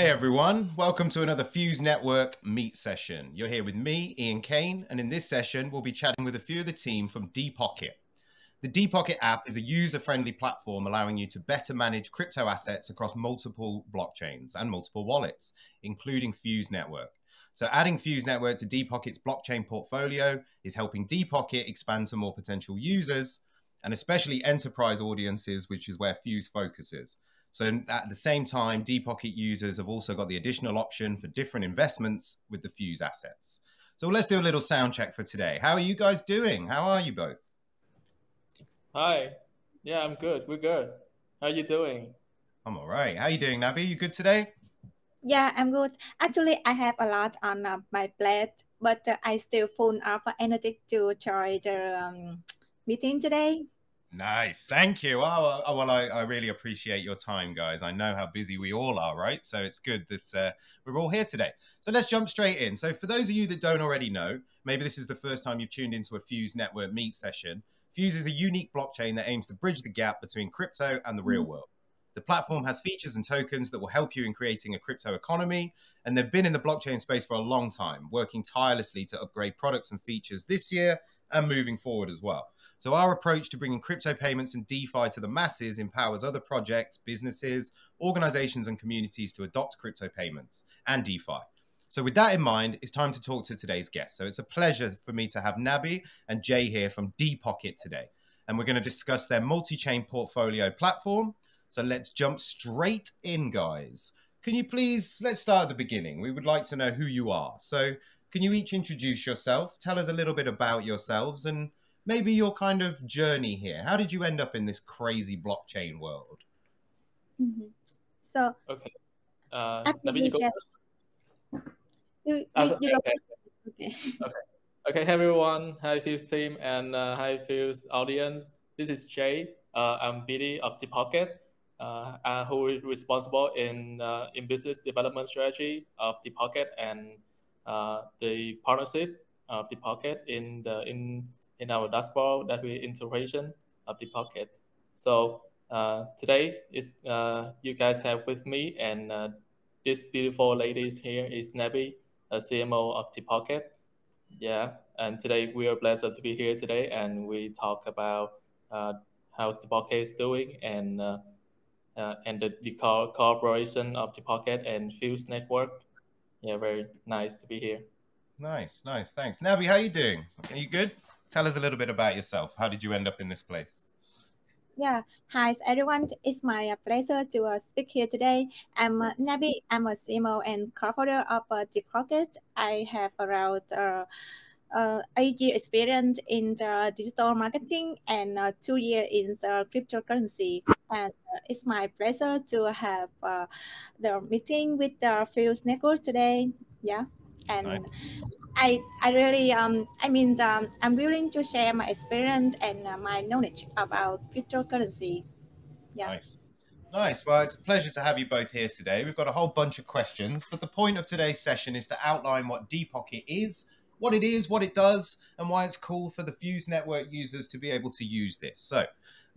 Hey everyone, welcome to another Fuse Network Meet session. You're here with me, Ian Kane, and in this session, we'll be chatting with a few of the team from Depocket. The Depocket app is a user-friendly platform allowing you to better manage crypto assets across multiple blockchains and multiple wallets, including Fuse Network. So adding Fuse Network to Depocket's blockchain portfolio is helping Depocket expand to more potential users and especially enterprise audiences, which is where Fuse focuses. So at the same time, Depocket users have also got the additional option for different investments with the Fuse assets. So let's do a little sound check for today. How are you guys doing? How are you both? Hi. Yeah, I'm good. We're good. How are you doing? I'm all right. How are you doing, Nabi? You good today? Yeah, I'm good. Actually, I have a lot on uh, my plate, but uh, I still full of energy to join the um, meeting today. Nice. Thank you. Well, well I, I, really appreciate your time, guys. I know how busy we all are, right? So it's good that uh, we're all here today. So let's jump straight in. So for those of you that don't already know, maybe this is the first time you've tuned into a Fuse Network Meet session. Fuse is a unique blockchain that aims to bridge the gap between crypto and the real mm. world. The platform has features and tokens that will help you in creating a crypto economy, and they've been in the blockchain space for a long time, working tirelessly to upgrade products and features this year and moving forward as well. So our approach to bringing crypto payments and DeFi to the masses empowers other projects, businesses, organizations, and communities to adopt crypto payments and DeFi. So with that in mind, it's time to talk to today's guests. So it's a pleasure for me to have Nabi and Jay here from Depocket today. And we're going to discuss their multi-chain portfolio platform. So let's jump straight in, guys. Can you please, let's start at the beginning. We would like to know who you are. So can you each introduce yourself? Tell us a little bit about yourselves and maybe your kind of journey here. How did you end up in this crazy blockchain world? Mm-hmm. So, okay. Uh, actually, you, just, you, you, uh, okay, okay. okay. okay. Okay, hey everyone. Hi, Fuse team, and uh, hi, Fuse audience. This is Jay. Uh, I'm BD of Depocket, uh, uh, who is responsible in uh, in business development strategy of Depocket and uh, the partnership of Depocket in the in in our dashboard that we integration of Depocket. So uh, today is uh, you guys have with me and uh, this beautiful ladies here is Nabi, a CMO of Depocket. Yeah, and today we are blessed to be here today and we talk about uh, how Depocket is doing and uh, uh, and the, the co cooperation of Depocket and Fuse Network. Yeah, very nice to be here. Nice, nice. Thanks. Nabi, how are you doing? Are you good? Tell us a little bit about yourself. How did you end up in this place? Yeah, hi everyone. It's my pleasure to uh, speak here today. I'm uh, Nabi. I'm a CMO and co-founder of uh, Depocket. I have around uh, uh, eight year experience in the digital marketing and uh, two years in the cryptocurrency. And uh, it's my pleasure to have uh, the meeting with the Fuse Network today. Yeah and nice. I I really um I mean um, I'm willing to share my experience and uh, my knowledge about cryptocurrency. Yeah. Nice. Nice. Well, it's a pleasure to have you both here today. We've got a whole bunch of questions, but the point of today's session is to outline what Depocket is, what it is, what it does, and why it's cool for the Fuse network users to be able to use this. So,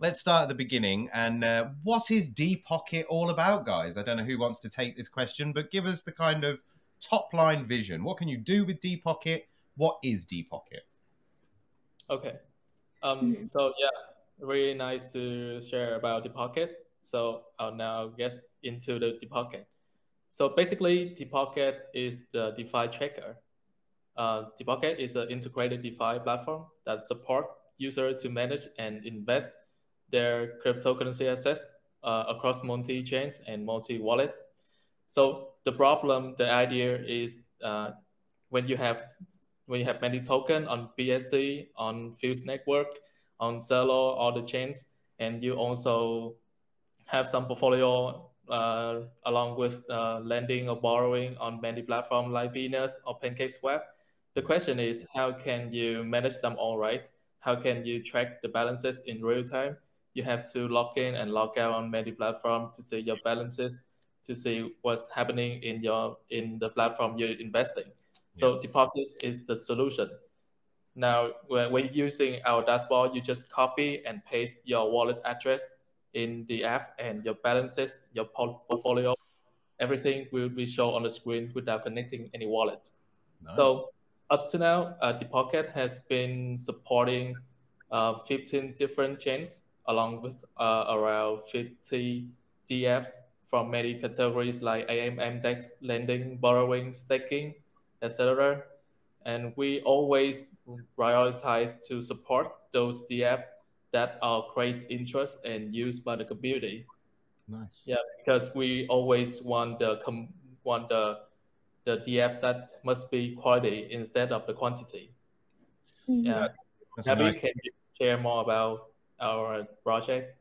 let's start at the beginning. And uh, what is Depocket all about, guys? I don't know who wants to take this question, but give us the kind of top line vision. What can you do with Depocket? What is Depocket? Okay. Um, mm-hmm. So yeah, really nice to share about Depocket. So I'll now get into the Depocket. So basically, Depocket is the DeFi checker. Uh, is an integrated DeFi platform that support users to manage and invest their cryptocurrency assets uh, across multi-chains and multi-wallet. So the problem, the idea is uh, when you have when you have many token on BSC, on Fuse Network, on Celo, all the chains, and you also have some portfolio uh, along with uh, lending or borrowing on many platforms like Venus or PancakeSwap. The question is, how can you manage them all right? How can you track the balances in real time? You have to log in and log out on many platforms to see your balances to see what's happening in your in the platform you're investing. So yeah. Depocket is the solution. Now, when, using our dashboard, you just copy and paste your wallet address in the app and your balances, your portfolio everything will be shown on the screen without connecting any wallet. Nice. So up to now, uh, Depocket has been supporting uh, 15 different chains along with uh, around 50 DApps from many categories like AMM DEX, lending, borrowing, staking, etc. And we always prioritize to support those DApps that are great interest and used by the community. Nice. Yeah, because we always want the com- want the the DF that must be quality instead of the quantity. Mm-hmm. Yeah. That's Abby, nice... can you share more about our project?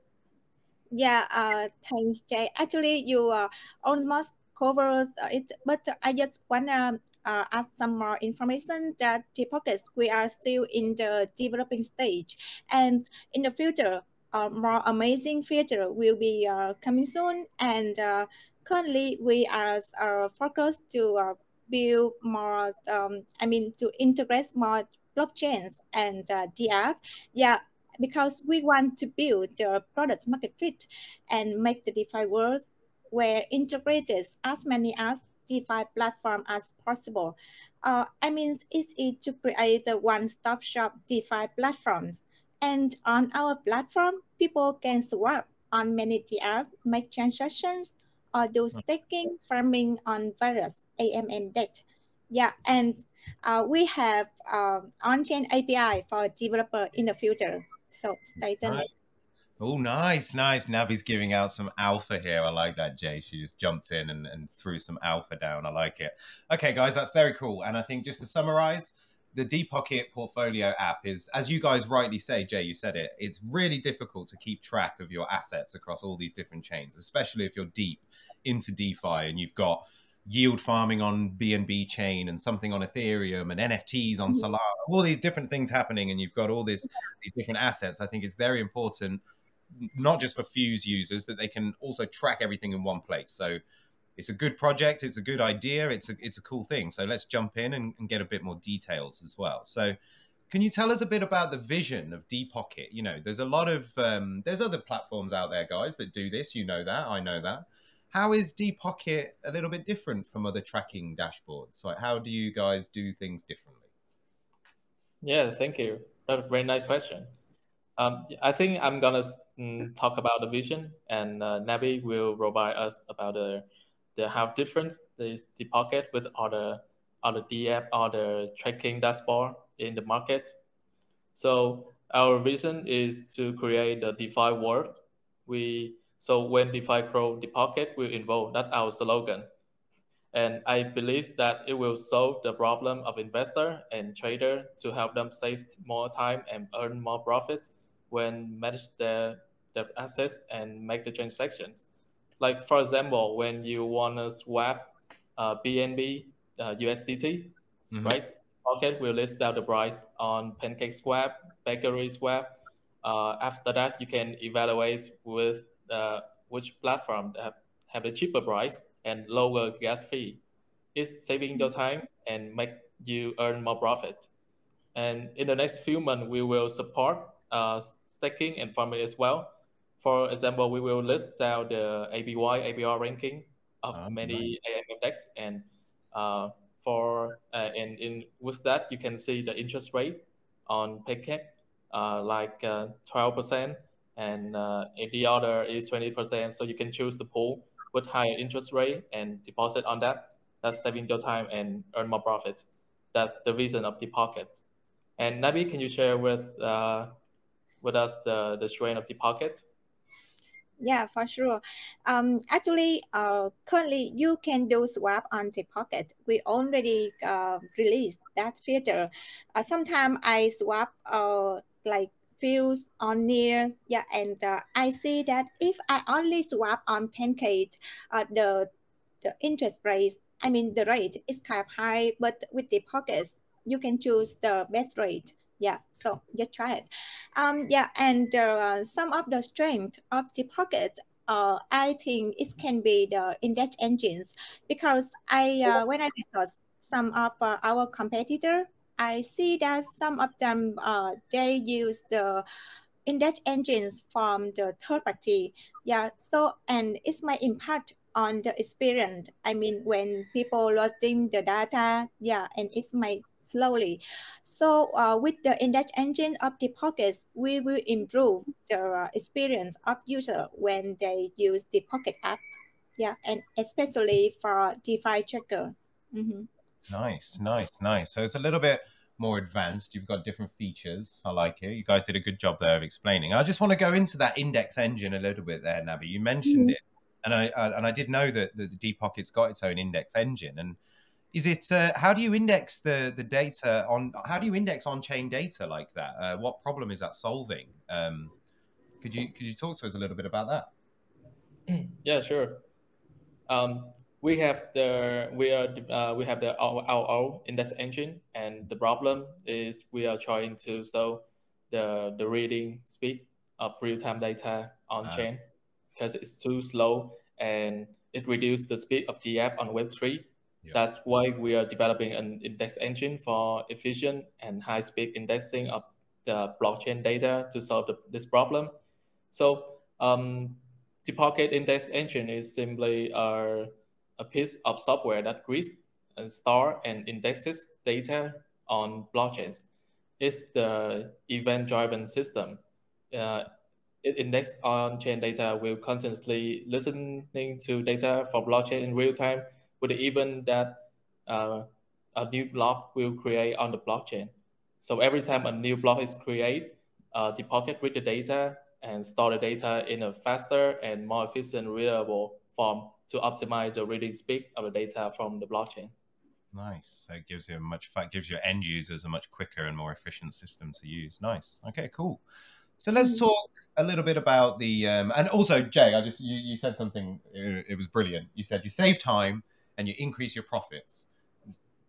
Yeah, uh, thanks, Jay. Actually, you uh, almost covers it, but I just want to uh, add some more information that the pockets we are still in the developing stage, and in the future, uh, more amazing feature will be uh, coming soon. And uh, currently, we are uh, focused to uh, build more. Um, I mean, to integrate more blockchains and uh, DApp. Yeah, because we want to build the product market fit and make the DeFi world where integrated as many as DeFi platform as possible. Uh, I mean, it's easy to create a one-stop shop DeFi platforms. And on our platform, people can swap on many DR, make transactions, or do staking, farming on various AMM DEX. Yeah, and uh, we have um, on-chain API for developer in the future. So stay tuned. Oh, nice, nice. Nabi's giving out some alpha here. I like that, Jay. She just jumped in and, and threw some alpha down. I like it. Okay, guys, that's very cool. And I think just to summarize, the Depocket portfolio app is, as you guys rightly say, Jay, you said it, it's really difficult to keep track of your assets across all these different chains, especially if you're deep into DeFi and you've got yield farming on BNB chain and something on Ethereum and NFTs on mm-hmm. Solana, all these different things happening, and you've got all this these different assets. I think it's very important, not just for Fuse users, that they can also track everything in one place. So it's a good project, it's a good idea, it's a it's a cool thing. So let's jump in and, and get a bit more details as well. So can you tell us a bit about the vision of Depocket? You know, there's a lot of um, there's other platforms out there, guys, that do this. You know that, I know that how is Depocket a little bit different from other tracking dashboards? Like, how do you guys do things differently? Yeah, thank you. That's a very nice question. Um, I think I'm gonna mm, talk about the vision, and uh, Nabi will provide us about the the have different is Depocket with other other DApp, other tracking dashboard in the market. So our vision is to create the DeFi world. We so when DeFi grow, Depocket will involve. That's our slogan. And I believe that it will solve the problem of investor and trader to help them save more time and earn more profit when manage their, their assets and make the transactions. Like for example, when you want to swap uh, BNB uh, USDT, mm-hmm. right? Pocket will list out the price on Pancake Swap, Bakery Swap. Uh, after that, you can evaluate with uh, which platform have, have a cheaper price and lower gas fee. It's saving your time and make you earn more profit. And in the next few months, we will support uh, staking and farming as well. For example, we will list down the APY, APR ranking of oh, many. AMM DEX. And uh, for uh, and in with that, you can see the interest rate on Pancake, uh, like 12%, uh, and uh, if the other is 20%, so you can choose the pool with higher interest rate and deposit on that. That's saving your time and earn more profit. That's the vision of Depocket. And Nabi, can you share with uh, with us the, the strain of Depocket? Yeah, for sure. Um, actually, uh, currently you can do swap on Depocket. We already uh, released that feature. Uh, Sometimes I swap uh, like feels on near yeah and uh, i see that if i only swap on pancake uh, the the interest rate i mean the rate is kind of high but with Depockets you can choose the best rate yeah so just try it um yeah and uh, some of the strength of Depocket uh, I think it can be the index engines because I uh, when I research some of uh, our competitor I see that some of them uh, they use the index engines from the third party. Yeah, so and it might impact on the experience. I mean, when people loading the data, yeah, and it's might slowly. So uh, with the index engine of the pockets, we will improve the uh, experience of user when they use the pocket app. Yeah, and especially for DeFi checker. Mm -hmm. Nice, nice, nice. So it's a little bit more advanced. You've got different features. I like it. You guys did a good job there of explaining. I just want to go into that index engine a little bit there, Nabi. You mentioned mm-hmm. it, and I, I, and I did know that, that the Depocket's got its own index engine. And is it uh, how do you index the the data on how do you index on chain data like that? Uh, what problem is that solving? Um, could you could you talk to us a little bit about that? Yeah sure. Um, we have the we are uh, we have the our index engine and the problem is we are trying to solve the the reading speed of real-time data on ah. chain because it's too slow and it reduces the speed of the app on web3 yeah. That's why we are developing an index engine for efficient and high-speed indexing of the blockchain data to solve the, this problem. So um, the Pocket Index Engine is simply a, a piece of software that reads and stores and indexes data on blockchains. It's the event-driven system. Uh, it indexes on-chain data will constantly listening to data from blockchain in real time with the event that uh, a new block will create on the blockchain. So every time a new block is created, uh, the pocket read the data and store the data in a faster and more efficient readable form to optimize the reading speed of the data from the blockchain. Nice. So it gives you a much gives your end users a much quicker and more efficient system to use. Nice. Okay, cool. So let's mm-hmm. talk a little bit about the um, and also Jay, I just you, you said something it, it was brilliant. You said you save time and you increase your profits.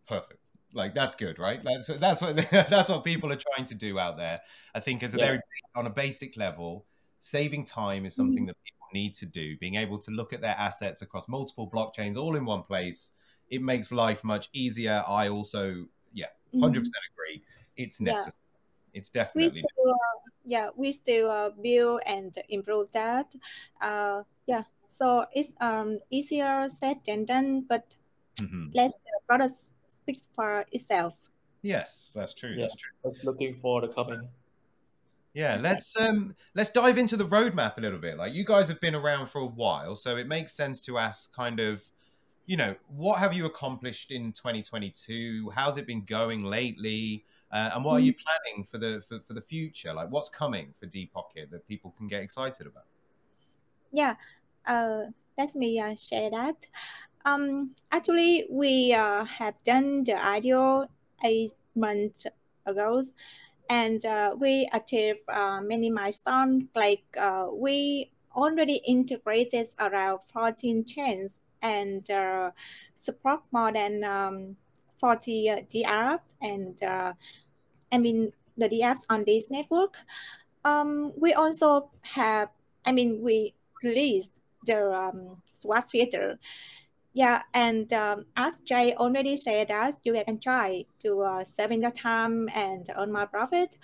Perfect. Like that's good, right? That's that's what that's what people are trying to do out there. I think as a yeah. very on a basic level, saving time is something mm-hmm. that people need to do, being able to look at their assets across multiple blockchains all in one place, it makes life much easier. I also, yeah, 100% mm-hmm. agree. It's necessary. Yeah. It's definitely. We still, uh, yeah, we still uh, build and improve that. Uh, yeah, so it's um easier said than done, but mm-hmm. let the product speak for itself. Yes, that's true. Yeah, that's true. Just looking for the coming. Yeah, let's um let's dive into the roadmap a little bit. Like you guys have been around for a while, so it makes sense to ask kind of, you know, what have you accomplished in 2022? How's it been going lately? Uh, and what are you mm. planning for the for, for the future? Like what's coming for Depocket that people can get excited about? Yeah, uh, let me uh, share that. Um, actually, we uh, have done the IDO eight months ago and uh, we achieved uh, many milestones like uh, we already integrated around 14 chains and uh, support more than um, 40 uh, DApps and uh, I mean the DApps on this network. Um, we also have, I mean, we released the um, swap filter yeah, and um, as Jay already said that you can try to uh, saving the time and earn more profit.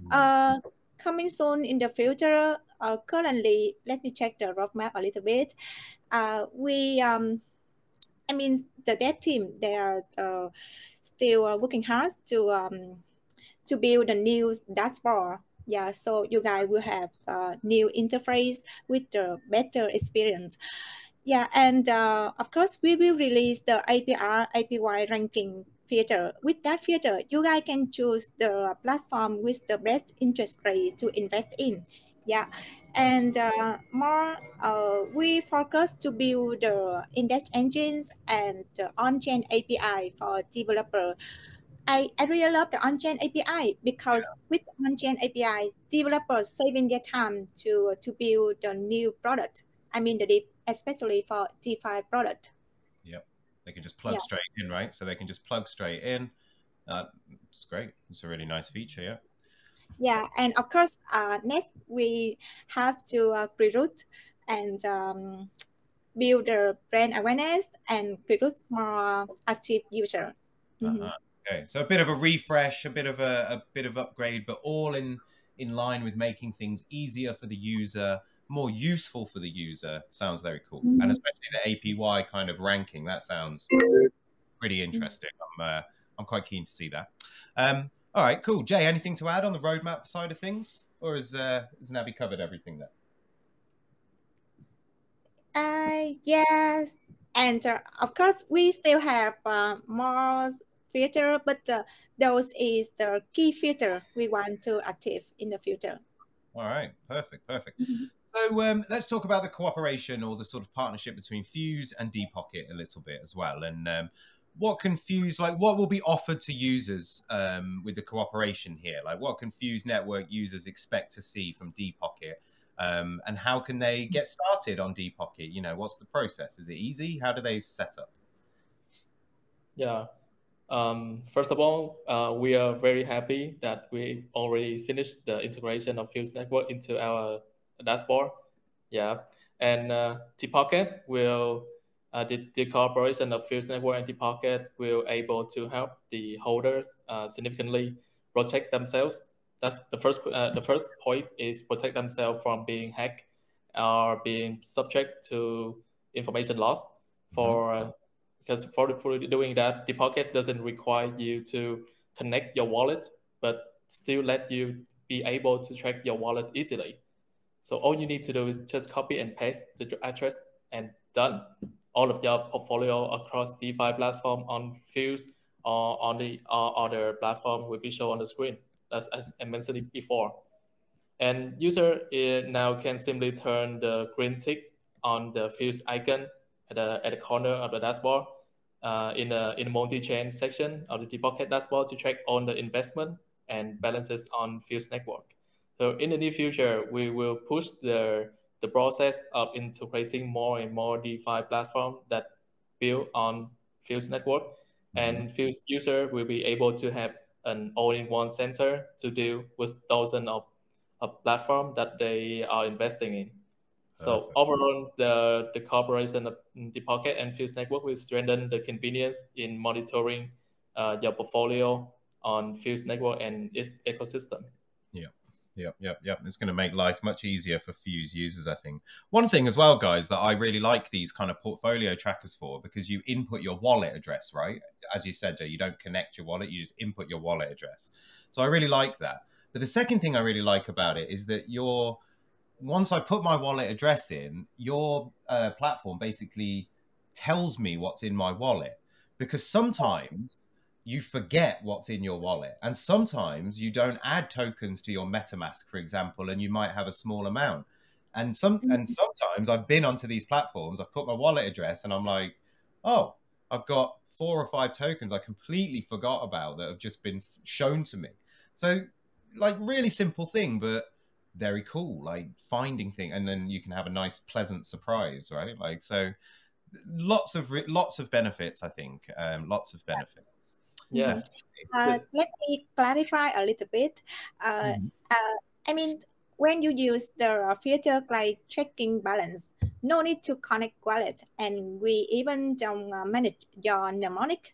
Mm-hmm. Uh, coming soon in the future, uh, currently, let me check the roadmap a little bit. Uh, we, um, I mean, the dev team, they are uh, still uh, working hard to um, to build a new dashboard yeah so you guys will have a new interface with the better experience yeah, and uh, of course, we will release the APR, APY ranking filter. With that filter, you guys can choose the platform with the best interest rate to invest in. Yeah, and uh, more, uh, we focus to build the index engines and on-chain API for developer. I, I really love the on-chain API because yeah. with on-chain API, developers saving their time to to build a new product. I mean the deep especially for DeFi product. Yep. They can just plug yeah. straight in, right? So they can just plug straight in. Uh, it's great. It's a really nice feature, yeah. Yeah, and of course, uh, next we have to uh, recruit and um, build the brand awareness and recruit more active user. Uh-huh. Okay, so a bit of a refresh, a bit of a, a bit of upgrade, but all in in line with making things easier for the user, more useful for the user sounds very cool. Mm-hmm. And especially the APY kind of ranking, that sounds pretty interesting. I'm, uh, I'm quite keen to see that. Um, all right, cool. Jay, anything to add on the roadmap side of things? Or has, uh, has Nabi covered everything there? Uh, yes, and uh, of course we still have uh, more feature, but uh, those is the key feature we want to achieve in the future. All right, perfect, perfect. Mm-hmm. So um, let's talk about the cooperation or the sort of partnership between Fuse and Depocket a little bit as well. And um, what can Fuse, like what will be offered to users um, with the cooperation here? Like what can Fuse network users expect to see from Depocket? Um, and how can they get started on Depocket? You know, what's the process? Is it easy? How do they set up? Yeah. Um, first of all, uh, we are very happy that we already finished the integration of Fuse Network into our dashboard. Yeah. And uh, will, uh, the, the cooperation of Fuse Network and Depocket will able to help the holders uh, significantly protect themselves that's the first uh, the first point is protect themselves from being hacked or being subject to information loss for mm-hmm. Because for, for doing that Depocket doesn't require you to connect your wallet but still let you be able to track your wallet easily. So all you need to do is just copy and paste the address and done. All of your portfolio across DeFi platform on Fuse or on the other platform will be shown on the screen. As, as I mentioned before. And user eh, now can simply turn the green tick on the Fuse icon at the, at the corner of the dashboard uh, in the in the multi-chain section of the Depocket dashboard to track all the investment and balances on Fuse network. So in the near future, we will push the the process of integrating more and more DeFi platform that build on Fuse network, and Fuse user will be able to have an all-in-one center to deal with thousands of, of platforms that they are investing in. So overall, the, the cooperation of pocket and Fuse Network will strengthen the convenience in monitoring uh, your portfolio on Fuse Network and its ecosystem. Yeah. Yep, yep, yep. It's going to make life much easier for Fuse users, I think. One thing as well, guys, that I really like these kind of portfolio trackers for because you input your wallet address, right? As you said, Joe, you don't connect your wallet, you just input your wallet address. So I really like that. But the second thing I really like about it is that your once I put my wallet address in, your uh, platform basically tells me what's in my wallet because sometimes you forget what's in your wallet. And sometimes you don't add tokens to your MetaMask, for example, and you might have a small amount. And some and mm-hmm. sometimes I've been onto these platforms, I've put my wallet address and I'm like, oh, I've got four or five tokens I completely forgot about that have just been shown to me. So like really simple thing, but very cool, like finding thing, and then you can have a nice, pleasant surprise, right? Like so, lots of lots of benefits. I think um, lots of benefits. Yeah. Uh, let me clarify a little bit. Uh, mm. uh, I mean, when you use the feature like checking balance, no need to connect wallet, and we even don't uh, manage your mnemonic.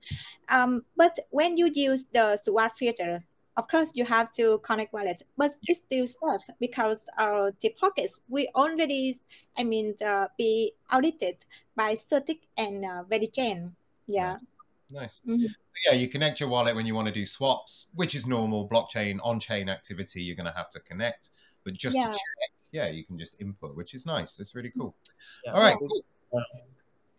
Um, but when you use the swap feature, of course you have to connect wallet, but it's still safe because our Depockets we already, I mean, uh, be audited by CertiK and uh, VeriChain. Yeah. Nice. nice. Mm -hmm yeah, you connect your wallet when you want to do swaps, which is normal blockchain on chain activity. You're going to have to connect, but just yeah. to check, yeah, you can just input, which is nice. It's really cool. Yeah, All right. It's, uh,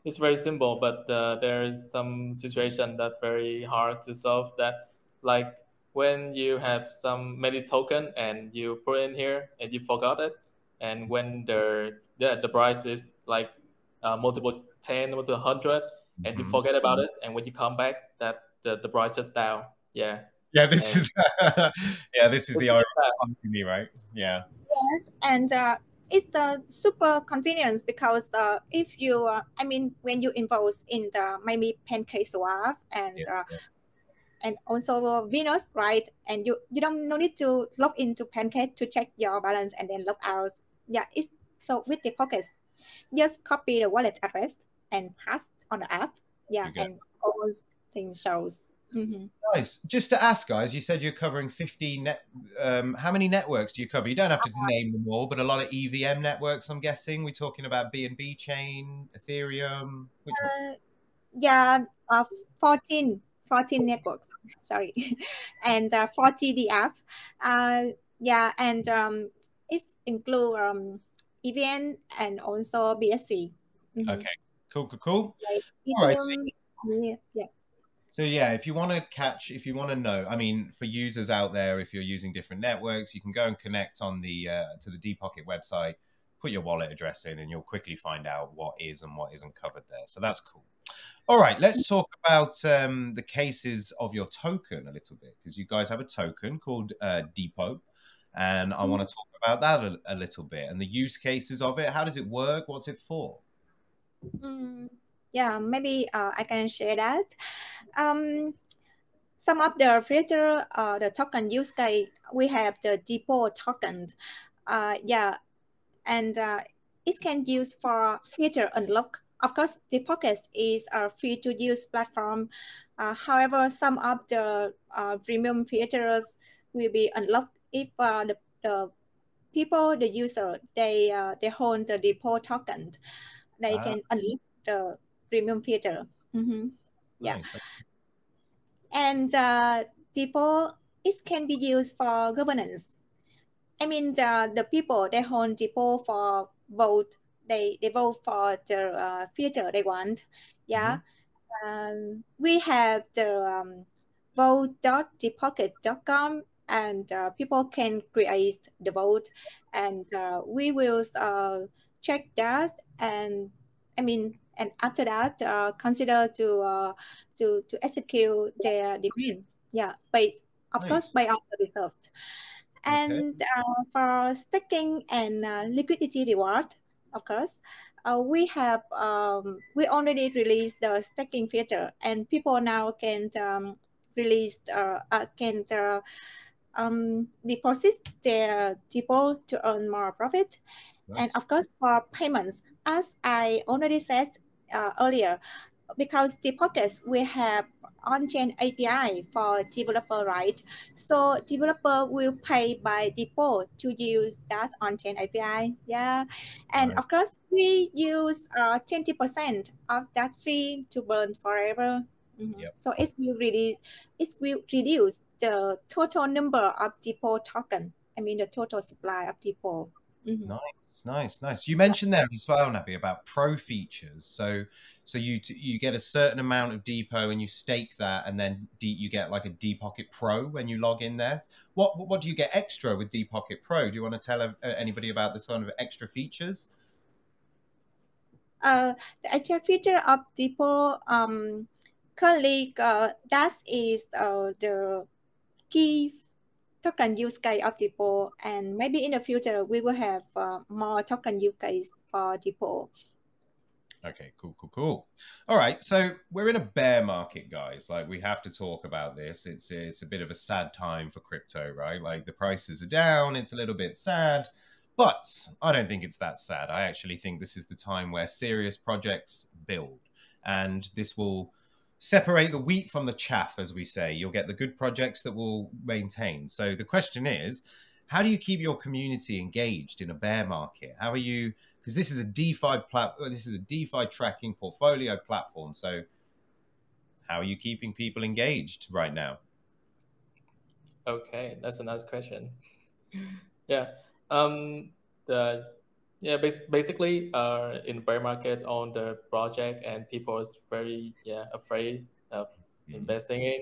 it's very simple, but uh, there is some situation that very hard to solve. That like when you have some many token and you put in here and you forgot it, and when the the, the price is like uh, multiple ten, multiple hundred, and mm-hmm. you forget about it, and when you come back, that the the brightest down. Yeah. Yeah, this and, is yeah, this is the irony me, right? Yeah. Yes, and uh, it's the super convenience because uh, if you, uh, I mean, when you involve in the maybe Pancake Swap and yeah, uh, yeah. And also Venus, right? And you you don't no need to log into Pancake to check your balance and then log out. Yeah, it's so with the pockets, just copy the wallet address and pass on the app. Yeah, and all things shows. Mm-hmm. Nice. Just to ask, guys, you said you're covering 15 net. Um, how many networks do you cover? You don't have to name them all, but a lot of EVM networks. I'm guessing we're talking about BNB chain, Ethereum. Uh, yeah, uh, 14, 14 networks. Sorry, and uh, 40 DF. Uh, yeah, and um, it include um, EVM and also BSC. Mm-hmm. Okay, cool, cool, cool. Like, all right. Yeah, yeah. So yeah, if you want to catch, if you want to know, I mean, for users out there, if you're using different networks, you can go and connect on the uh, to the Depocket website, put your wallet address in, and you'll quickly find out what is and what isn't covered there. So that's cool. All right, let's talk about um, the cases of your token a little bit because you guys have a token called uh, Depot, and I want to talk about that a, a, little bit and the use cases of it. How does it work? What's it for? Mm yeah, maybe uh, I can share that. Um, some of the feature, uh, the token use case, we have the depot token. Uh, yeah, and uh, it can use for feature unlock. Of course, the pocket is a free to use platform. Uh, however, some of the uh, premium features will be unlocked if uh, the, the people, the user, they uh, they hold the depot token. They ah. can unlock the premium feature. Mm-hmm. Yeah. Nice. And uh, depot, it can be used for governance. I mean, the, the people, they hold depot for vote. They, they vote for the uh, they want. Yeah. Mm-hmm. Um, we have the um, vote.depocket.com and uh, people can create the vote and uh, we will uh, check that and I mean and after that uh, consider to uh, to to execute their demand yeah based of nice. course by our reserve and okay. uh, for staking and uh, liquidity reward of course uh, we have um, we already released the staking feature and people now can um, release uh, can um, deposit their depot to earn more profit nice. and of course for payments as I already said uh, earlier, because the pockets we have on-chain API for developer, right? So developer will pay by default to use that on-chain API. Yeah. And right. of course, we use uh, 20% of that fee to burn forever. Mm-hmm. Yep. So it will really, it will reduce the total number of depot token. I mean, the total supply of depot. Mm-hmm. Nice nice, nice. You mentioned there as well, Nabi, about pro features. So, so you you get a certain amount of depot and you stake that, and then D, you get like a Depocket Pro when you log in there. What what do you get extra with Depocket Pro? Do you want to tell uh, anybody about the sort of extra features? Uh, the extra feature of Depot um, currently uh, that is uh, the key token use case of Depot, and maybe in the future we will have uh, more token use case for Depot. Okay, cool, cool, cool. All right, so we're in a bear market, guys. Like we have to talk about this. It's it's a bit of a sad time for crypto, right? Like the prices are down. It's a little bit sad, but I don't think it's that sad. I actually think this is the time where serious projects build, and this will separate the wheat from the chaff, as we say. You'll get the good projects that will maintain. So the question is, how do you keep your community engaged in a bear market? How are you? Because this is a DeFi plat, this is a DeFi tracking portfolio platform. So how are you keeping people engaged right now? Okay, that's a nice question. yeah, um, the yeah, basically, uh, in bear market on the project, and people is very yeah afraid of mm-hmm. investing in,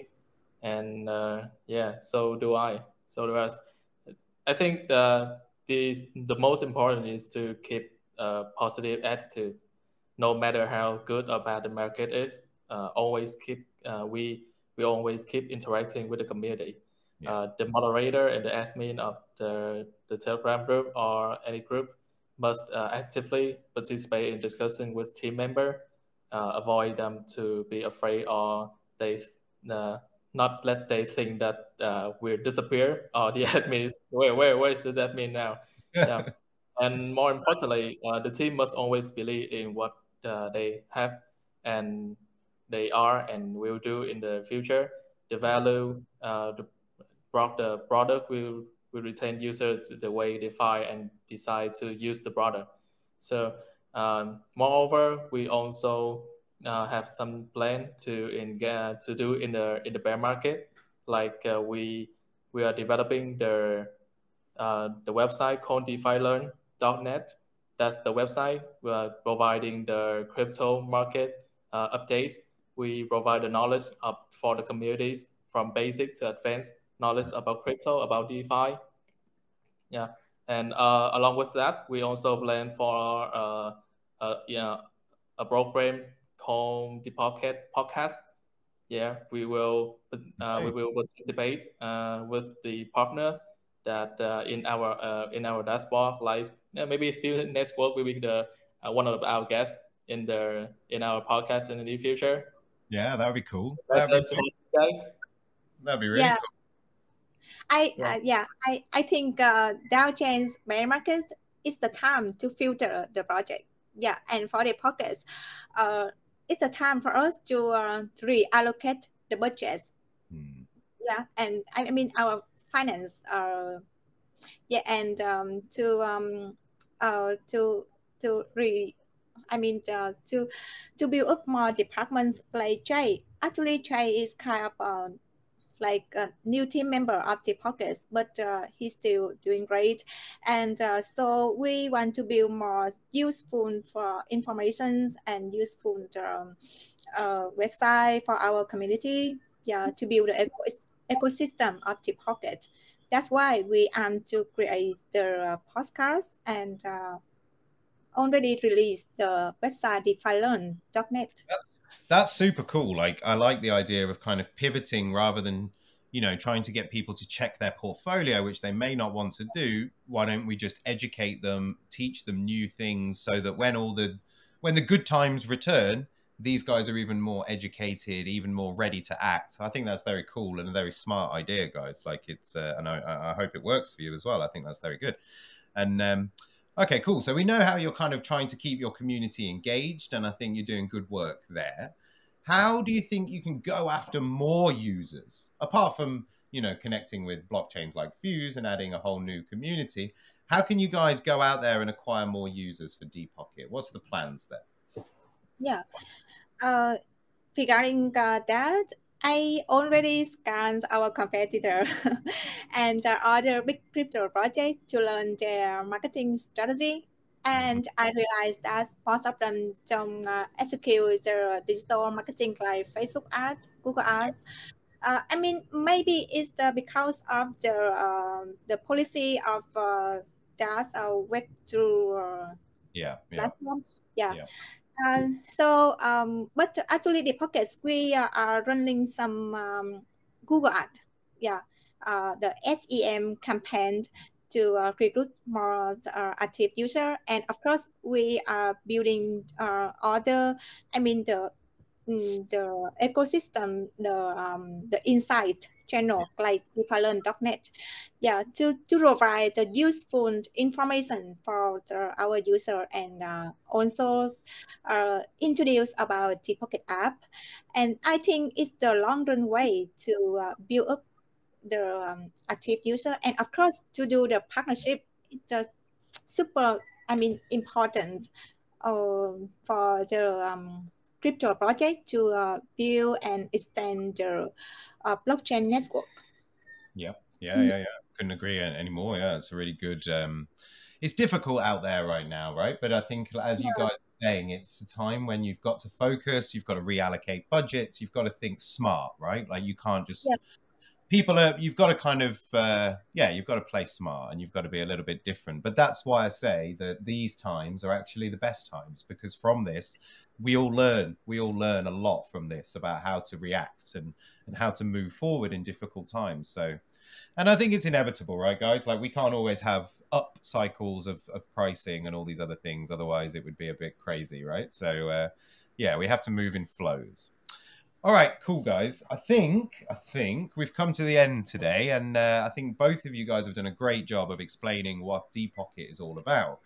and uh, yeah, so do I. So do us. I think the the the most important is to keep a positive attitude, no matter how good or bad the market is. Uh, always keep uh, we we always keep interacting with the community. Yeah. Uh, the moderator and the admin of the the Telegram group or any group must uh, actively participate in discussing with team member, uh, avoid them to be afraid or they uh, not let they think that uh, we'll disappear or the admin is where where where is the admin now? yeah. And more importantly, uh, the team must always believe in what uh, they have and they are and will do in the future. the value, uh, the, the product will, will retain users the way they find and decide to use the product. So um, moreover, we also uh, have some plan to in, uh, to do in the in the bear market. Like uh, we we are developing the uh, the website called DeFiLearn.net. That's the website. We are providing the crypto market uh, updates. We provide the knowledge for the communities from basic to advanced knowledge about crypto, about DeFi. Yeah, and uh, along with that, we also plan for uh, uh, yeah, a program called the Pocket Podcast. Yeah, we will uh, nice. we will participate uh, with the partner that uh, in our uh, in our dashboard, like yeah, maybe Fusion Network will be the uh, one of our guests in the in our podcast in the near future. Yeah, that would be cool. That'd be, cool. guys. That'd be really yeah. cool. I yeah. Uh, yeah, I I think uh, Dow Jones bear market is the time to filter the project. Yeah, and for the pockets, uh, it's the time for us to uh, reallocate the budgets. Hmm. Yeah, and I, I mean our finance. Uh, yeah, and um, to um, uh, to to re I mean, uh, to to build up more departments like Jay. Actually, Jay is kind of uh, like a new team member of the but uh, he's still doing great. And uh, so we want to build more useful for information and useful um, uh, website for our community. Yeah, to build the eco ecosystem of the pocket. That's why we aim to create the uh, postcards and uh, already released the website defilearn.net. That's, that's super cool. Like I like the idea of kind of pivoting rather than you know trying to get people to check their portfolio which they may not want to do. Why don't we just educate them teach them new things so that when all the when the good times return these guys are even more educated even more ready to act. I think that's very cool and a very smart idea guys. Like it's uh, and I, I hope it works for you as well. I think that's very good. And um Okay, cool. So we know how you're kind of trying to keep your community engaged, and I think you're doing good work there. How do you think you can go after more users apart from you know connecting with blockchains like Fuse and adding a whole new community? How can you guys go out there and acquire more users for Depocket? What's the plans there? Yeah, uh, regarding uh, that, I already scanned our competitor and other big crypto projects to learn their marketing strategy. And I realized that most of them don't uh, execute their digital marketing like Facebook ads, Google ads. Uh, I mean, maybe it's the, because of the um, the policy of uh, that uh, web through uh, yeah, yeah. platforms. Yeah. yeah. Uh, so, um, but actually, the pockets we are running some um, Google ad, yeah, uh, the SEM campaign to uh, recruit more uh, active user, and of course, we are building uh, other, I mean the mm, the ecosystem, the um, the insight channel like DefiLearn.net, yeah, to, to provide the useful information for the, our user and uh, also uh, introduce about the Pocket app. And I think it's the long run way to uh, build up the um, active user and of course to do the partnership. It's just super, I mean, important uh, for the um, crypto project to uh, build and extend the uh, blockchain network. Yeah, yeah, mm. yeah, yeah. Couldn't agree anymore. Yeah, it's a really good. Um, it's difficult out there right now, right? But I think, as yeah. you guys are saying, it's a time when you've got to focus, you've got to reallocate budgets, you've got to think smart, right? Like you can't just yes people are you've got to kind of uh, yeah you've got to play smart and you've got to be a little bit different but that's why i say that these times are actually the best times because from this we all learn we all learn a lot from this about how to react and and how to move forward in difficult times. So and i think it's inevitable right guys? Like we can't always have up cycles of, of pricing and all these other things. Otherwise it would be a bit crazy right? So uh, yeah we have to move in flows. All right, cool guys. I think I think we've come to the end today, and uh, I think both of you guys have done a great job of explaining what Depocket is all about.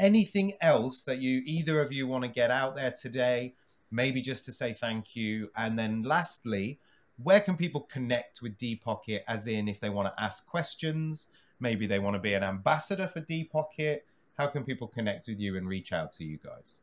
Anything else that you either of you want to get out there today? Maybe just to say thank you, and then lastly, where can people connect with Depocket? As in, if they want to ask questions, maybe they want to be an ambassador for Depocket. How can people connect with you and reach out to you guys?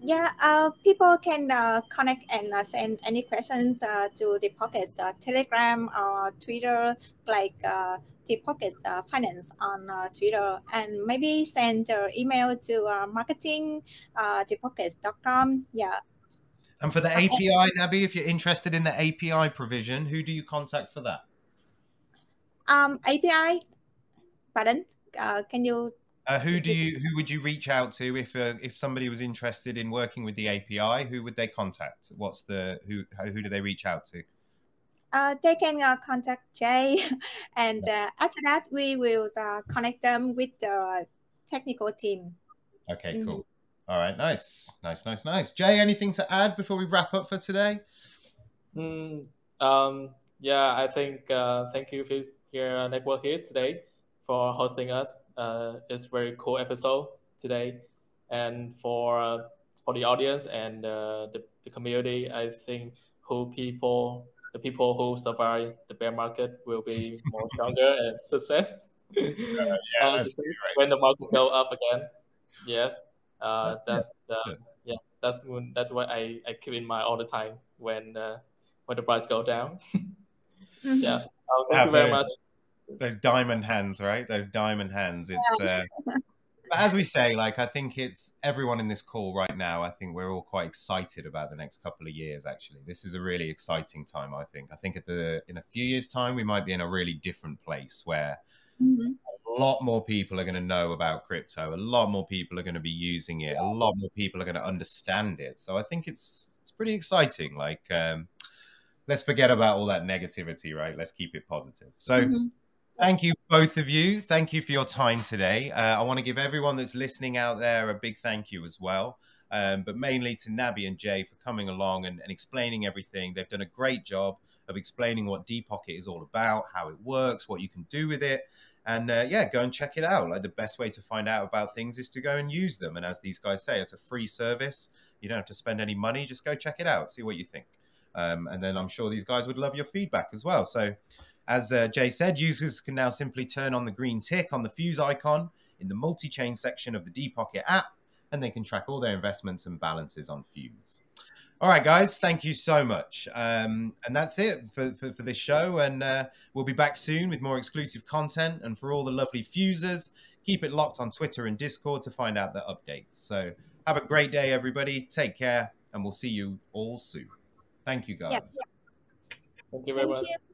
Yeah, uh, people can uh, connect and uh, send any questions uh, to Depocket uh, Telegram or Twitter, like uh, Depocket uh, Finance on uh, Twitter, and maybe send uh, email to uh, marketing uh, depockets.com. Yeah. And for the API, Nabi, if you're interested in the API provision, who do you contact for that? Um, API, pardon, uh, can you Uh, who do you who would you reach out to if uh, if somebody was interested in working with the API? Who would they contact? What's the who who do they reach out to? uh, they can uh, contact Jay, and uh, after that we will uh, connect them with the technical team. Okay, Mhm. cool. All right, nice, nice, nice, nice. Jay, anything to add before we wrap up for today? Mm, um, yeah, I think uh, thank you, for here Network here today for hosting us. Uh, it's very cool episode today, and for uh, for the audience and uh, the the community, I think who people the people who survive the bear market will be more stronger and success. Yeah, Uh, that's right. when the market go up again. Yes, uh, That's that's, good. the yeah that's when- that's what I, I keep in mind all the time when uh, when the price go down. Mhm. Yeah. Uh, thank Have you very a- much. Those diamond hands, right? Those diamond hands. It's uh, but as we say, like I think it's everyone in this call right now. I think we're all quite excited about the next couple of years. Actually, this is a really exciting time. I think. I think at the in a few years' time, we might be in a really different place where Mhm. a lot more people are going to know about crypto. A lot more people are going to be using it. A lot more people are going to understand it. So I think it's it's pretty exciting. Like, um, let's forget about all that negativity, right? Let's keep it positive. So. Mhm. Thank you, both of you. Thank you for your time today. Uh, I want to give everyone that's listening out there a big thank you as well. Um, but mainly to Nabi and Jay for coming along and, and explaining everything. They've done a great job of explaining what Depocket is all about, how it works, what you can do with it. And uh, yeah, go and check it out. Like the best way to find out about things is to go and use them. And as these guys say, it's a free service. You don't have to spend any money. Just go check it out, see what you think. Um, and then I'm sure these guys would love your feedback as well. So as uh, Jay said, users can now simply turn on the green tick on the Fuse icon in the multi chain section of the Depocket app, and they can track all their investments and balances on Fuse. All right, guys, thank you so much. Um, and that's it for, for, for this show. And uh, we'll be back soon with more exclusive content. And for all the lovely fusers, keep it locked on Twitter and Discord to find out the updates. So have a great day, everybody. Take care, and we'll see you all soon. Thank you, guys. Yeah. Thank you very Thank much. you.